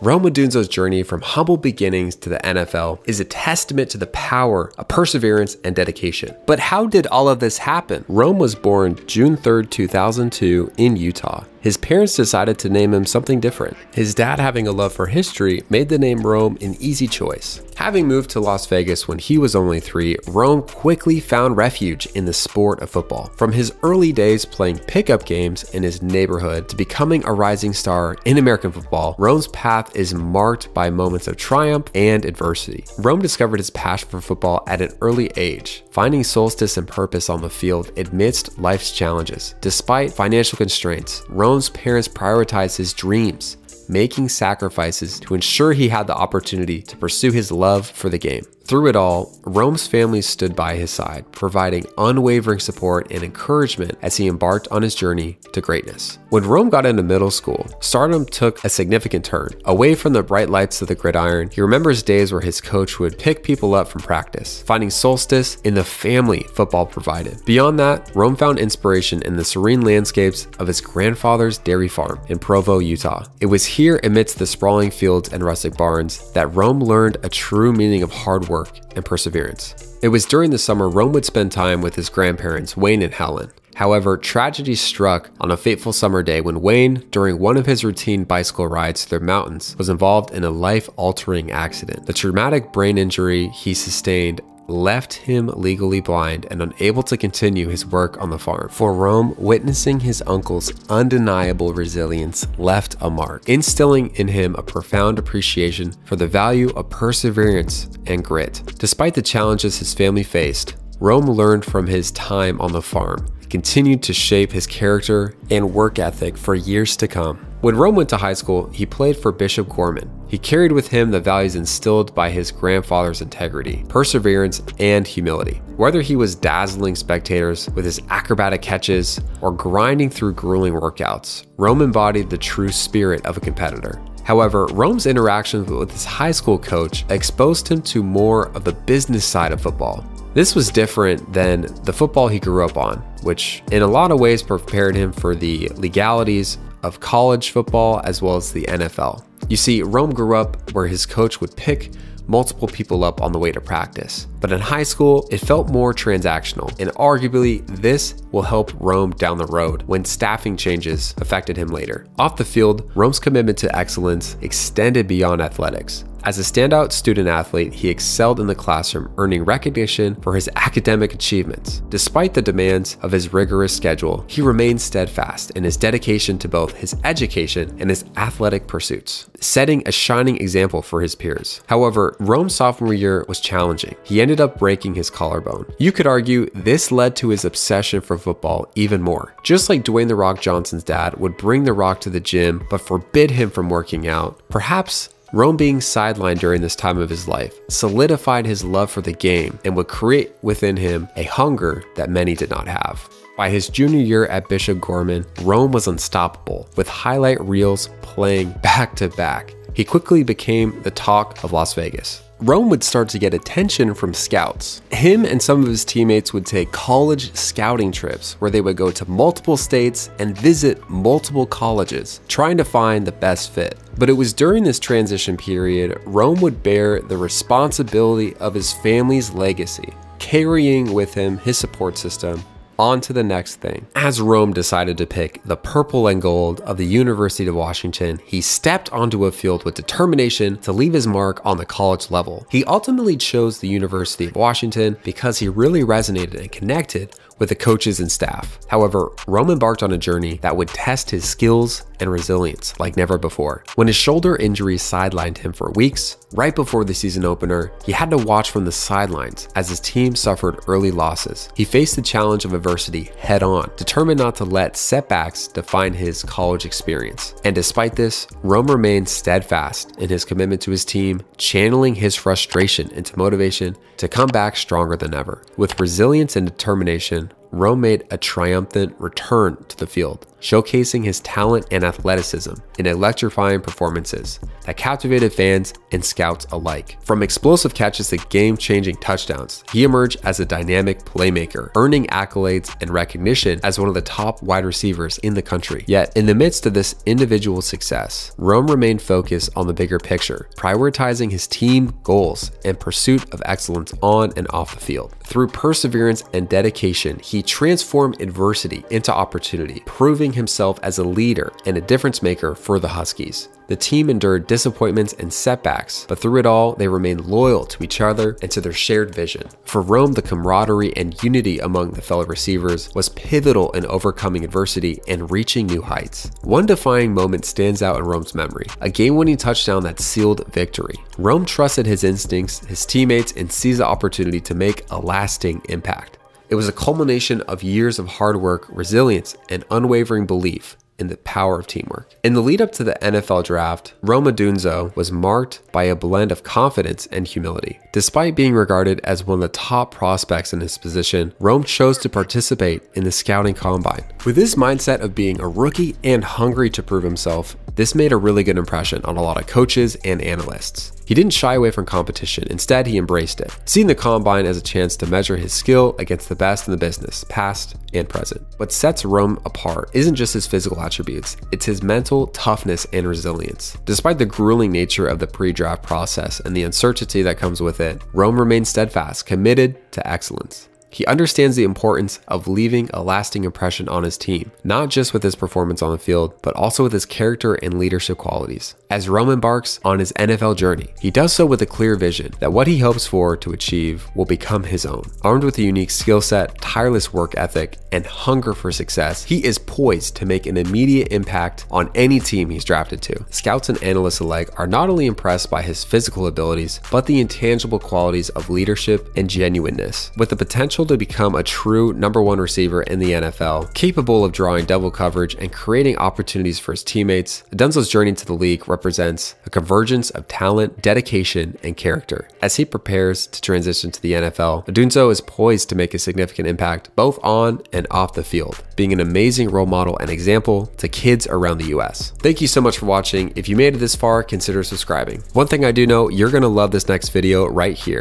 Rome Odunze's journey from humble beginnings to the NFL is a testament to the power of perseverance and dedication. But how did all of this happen? Rome was born June 3, 2002 in Utah. His parents decided to name him something different. His dad, having a love for history, made the name Rome an easy choice. Having moved to Las Vegas when he was only three, Rome quickly found refuge in the sport of football. From his early days playing pickup games in his neighborhood to becoming a rising star in American football, Rome's path is marked by moments of triumph and adversity. Rome discovered his passion for football at an early age, finding solstice and purpose on the field amidst life's challenges. Despite financial constraints, Rome's parents prioritized his dreams, making sacrifices to ensure he had the opportunity to pursue his love for the game. Through it all, Rome's family stood by his side, providing unwavering support and encouragement as he embarked on his journey to greatness. When Rome got into middle school, stardom took a significant turn. Away from the bright lights of the gridiron, he remembers days where his coach would pick people up from practice, finding solstice in the family football provided. Beyond that, Rome found inspiration in the serene landscapes of his grandfather's dairy farm in Provo, Utah. It was here amidst the sprawling fields and rustic barns that Rome learned a true meaning of hard work work and perseverance. It was during the summer Rome would spend time with his grandparents, Wayne and Helen. However, tragedy struck on a fateful summer day when Wayne, during one of his routine bicycle rides through the mountains, was involved in a life altering accident. The traumatic brain injury he sustained left him legally blind and unable to continue his work on the farm. For Rome, witnessing his uncle's undeniable resilience left a mark, instilling in him a profound appreciation for the value of perseverance and grit. Despite the challenges his family faced, Rome learned from his time on the farm, continued to shape his character and work ethic for years to come. When Rome went to high school, he played for Bishop Gorman. He carried with him the values instilled by his grandfather's integrity, perseverance, and humility. Whether he was dazzling spectators with his acrobatic catches or grinding through grueling workouts, Rome embodied the true spirit of a competitor. However, Rome's interactions with his high school coach exposed him to more of the business side of football. This was different than the football he grew up on, which in a lot of ways prepared him for the legalities of college football as well as the NFL. You see, Rome grew up where his coach would pick multiple people up on the way to practice. But in high school, it felt more transactional, and arguably, this will help Rome down the road when staffing changes affected him later. Off the field, Rome's commitment to excellence extended beyond athletics. As a standout student athlete, he excelled in the classroom, earning recognition for his academic achievements. Despite the demands of his rigorous schedule, he remained steadfast in his dedication to both his education and his athletic pursuits, setting a shining example for his peers. However, Rome's sophomore year was challenging. He ended up breaking his collarbone. You could argue this led to his obsession for football even more. Just like Dwayne The Rock Johnson's dad would bring The Rock to the gym but forbid him from working out, perhaps Rome being sidelined during this time of his life solidified his love for the game and would create within him a hunger that many did not have. By his junior year at Bishop Gorman, Rome was unstoppable, with highlight reels playing back to back. He quickly became the talk of Las Vegas. Rome would start to get attention from scouts. Him and some of his teammates would take college scouting trips where they would go to multiple states and visit multiple colleges, trying to find the best fit. But it was during this transition period, Rome would bear the responsibility of his family's legacy, carrying with him his support system on to the next thing. As Rome decided to pick the purple and gold of the University of Washington, he stepped onto a field with determination to leave his mark on the college level. He ultimately chose the University of Washington because he really resonated and connected with the coaches and staff. However, Rome embarked on a journey that would test his skills and resilience like never before. When his shoulder injury sidelined him for weeks, right before the season opener, he had to watch from the sidelines as his team suffered early losses. He faced the challenge of adversity head on, determined not to let setbacks define his college experience. And despite this, Rome remained steadfast in his commitment to his team, channeling his frustration into motivation to come back stronger than ever. With resilience and determination, Rome made a triumphant return to the field, showcasing his talent and athleticism in electrifying performances that captivated fans and scouts alike. From explosive catches to game-changing touchdowns, he emerged as a dynamic playmaker, earning accolades and recognition as one of the top wide receivers in the country. Yet, in the midst of this individual success, Rome remained focused on the bigger picture, prioritizing his team goals and pursuit of excellence on and off the field. Through perseverance and dedication, he transformed adversity into opportunity, proving himself as a leader and a difference maker for the Huskies. The team endured disappointments and setbacks, but through it all, they remained loyal to each other and to their shared vision. For Rome, the camaraderie and unity among the fellow receivers was pivotal in overcoming adversity and reaching new heights. One defining moment stands out in Rome's memory, a game-winning touchdown that sealed victory. Rome trusted his instincts, his teammates, and seized the opportunity to make a lasting impact. It was a culmination of years of hard work, resilience, and unwavering belief in the power of teamwork. In the lead up to the NFL draft, Rome Odunze was marked by a blend of confidence and humility. Despite being regarded as one of the top prospects in his position, Rome chose to participate in the scouting combine. With this mindset of being a rookie and hungry to prove himself, this made a really good impression on a lot of coaches and analysts. He didn't shy away from competition, instead, he embraced it, seeing the combine as a chance to measure his skill against the best in the business, past and present. What sets Rome apart isn't just his physical attributes, it's his mental toughness and resilience. Despite the grueling nature of the pre draft process and the uncertainty that comes with it, Rome remains steadfast, committed to excellence. He understands the importance of leaving a lasting impression on his team, not just with his performance on the field, but also with his character and leadership qualities. As Rome embarks on his NFL journey, he does so with a clear vision that what he hopes for to achieve will become his own. Armed with a unique skill set, tireless work ethic, and hunger for success, he is poised to make an immediate impact on any team he's drafted to. Scouts and analysts alike are not only impressed by his physical abilities, but the intangible qualities of leadership and genuineness. With the potential to become a true number one receiver in the NFL, capable of drawing double coverage and creating opportunities for his teammates, Odunze's journey to the league represents a convergence of talent, dedication, and character. As he prepares to transition to the NFL, Odunze is poised to make a significant impact both on and off the field, being an amazing role model and example to kids around the US. Thank you so much for watching. If you made it this far, consider subscribing. One thing I do know, you're gonna love this next video right here.